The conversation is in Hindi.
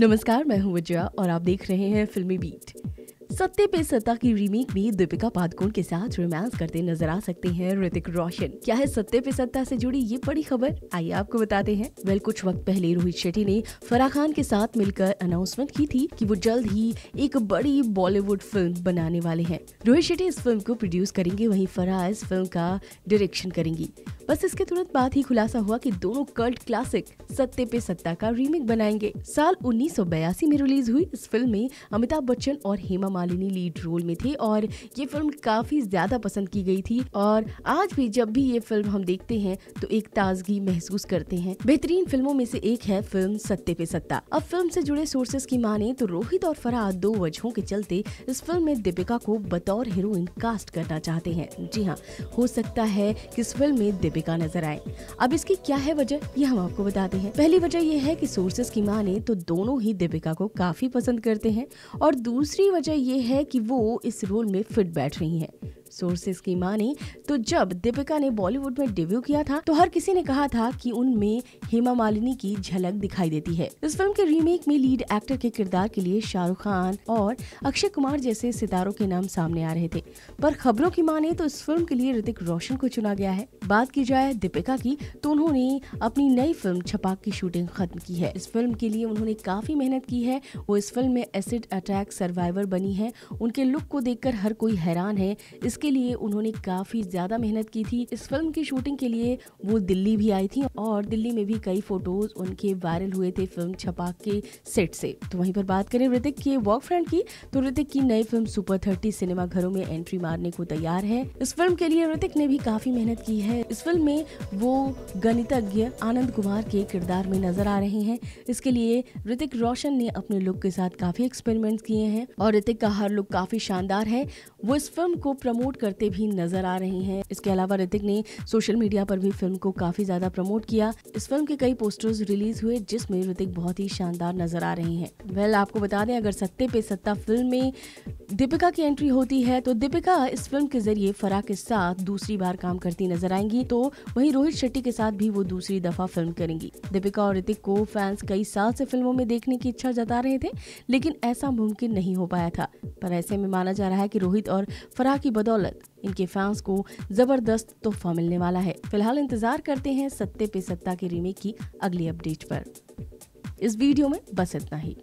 नमस्कार मैं हूँ विजया और आप देख रहे हैं फिल्मी बीट। सत्ते पे सत्ता की रीमेक में दीपिका पादुकोण के साथ रोमांस करते नज़र आ सकते हैं ऋतिक रोशन। क्या है सत्ते पे सत्ता से जुड़ी ये बड़ी खबर? आइए आपको बताते हैं। वेल, कुछ वक्त पहले रोहित शेट्टी ने फराह खान के साथ मिलकर अनाउंसमेंट की थी कि वो जल्द ही एक बड़ी बॉलीवुड फ़िल्म बनाने वाले हैं। रोहित शेट्टी इस फ़िल्म को प्रोड्यूस करेंगे, वहीं फराह इस फ़िल्म का डायरेक्शन करेंगी। बस इसके तुरंत बाद ही खुलासा हुआ कि दोनों कल्ट क्लासिक सत्ते पे सत्ता का रीमेक बनाएँगे। साल उन्नीस सौ बयासी में रिलीज़ हुई इस फ़िल्म में अमिताभ बच्चन और हेमा मालिनी लीड रोल में थे और ये फ़िल्म काफ़ी ज़्यादा पसंद की गई थी। और आज भी जब भी ये फ़िल्म हम देखते हैं तो एक ताजगी महसूस करते हैं। बेहतरीन फ़िल्मों में से एक है फ़िल्म सत्ते पे सत्ता। अब फ़िल्म से जुड़े सोर्सेज की माने तो रोहित और फरहाद दो वजहों के चलते इस फ़िल्म में दीपिका को बतौर हीरोइन कास्ट करना चाहते हैं। जी हाँ हो सकता है कि इस फ़िल्म में दीपिका नज़र आए। अब इसकी क्या है वजह, ये हम आपको बताते हैं। पहली वजह यह है कि सोर्सेज की माने तो दोनों ही दीपिका को काफ़ी पसंद करते हैं। और दूसरी वजह यह है कि वो इस रोल में फिट बैठ रही हैं। सोर्सेस की माने तो जब दीपिका ने बॉलीवुड में डेब्यू किया था तो हर किसी ने कहा था कि उनमें हेमा मालिनी की झलक दिखाई देती है। इस फ़िल्म के रीमेक में लीड एक्टर के किरदार के लिए शाहरुख खान और अक्षय कुमार जैसे सितारों के नाम सामने आ रहे थे। पर खबरों की माने तो इस फ़िल्म के लिए ऋतिक रोशन को चुना गया है। बात की जाए दीपिका की तो उन्होंने अपनी नई फ़िल्म छपाक की शूटिंग खत्म की है। इस फ़िल्म के लिए उन्होंने काफ़ी मेहनत की है वो इस फ़िल्म में एसिड अटैक सर्वाइवर बनी है। उनके लुक को देखकर हर कोई हैरान है। इसके लिए उन्होंने काफ़ी ज़्यादा मेहनत की थी। इस फ़िल्म की शूटिंग के लिए वो दिल्ली भी आई थी और दिल्ली में भी कई फ़ोटोज़ उनके वायरल हुए थे फ़िल्म छपाक के सेट से। तो वहीं पर बात करें ऋतिक की वर्क फ्रेंड की तो ऋतिक की नई फ़िल्म सुपर थर्टी सिनेमा घरों में एंट्री मारने को तैयार है। इस फ़िल्म के लिए ऋतिक ने भी काफ़ी मेहनत की है। इस फ़िल्म में वो गणितज्ञ आनंद कुमार के किरदार में नज़र आ रहे हैं। इसके लिए ऋतिक रोशन ने अपने लुक के साथ काफ़ी एक्सपेरिमेंट किए हैं और ऋतिक का हर लुक काफ़ी शानदार है। वो इस फ़िल्म को प्रमोट करते भी नज़र आ रहे हैं। इसके अलावा ऋतिक ने सोशल मीडिया पर भी फ़िल्म को काफ़ी ज़्यादा प्रमोट किया। इस फ़िल्म के कई पोस्टर्स रिलीज़ हुए, जिसमें ऋतिक बहुत ही शानदार नज़र आ रहे हैं। वेल आपको बता दें, अगर सत्ते पे सत्ता फ़िल्म में दीपिका की एंट्री होती है तो दीपिका इस फ़िल्म के ज़रिए फराह के साथ दूसरी बार काम करती नज़र आएँगी। तो वहीं रोहित शेट्टी के साथ भी वो दूसरी दफ़ा फ़िल्म करेंगी। दीपिका और ऋतिक को फैंस कई साल से फ़िल्मों में देखने की इच्छा जता रहे थे, लेकिन ऐसा मुमकिन नहीं हो पाया था। पर ऐसे में माना जा रहा है कि रोहित और फराह की बदौलत इनके फैंस को ज़बरदस्त तोहफा मिलने वाला है। फ़िलहाल इंतज़ार करते हैं सत्ते पे सत्ता के रीमेक की अगली अपडेट पर। इस वीडियो में बस इतना ही।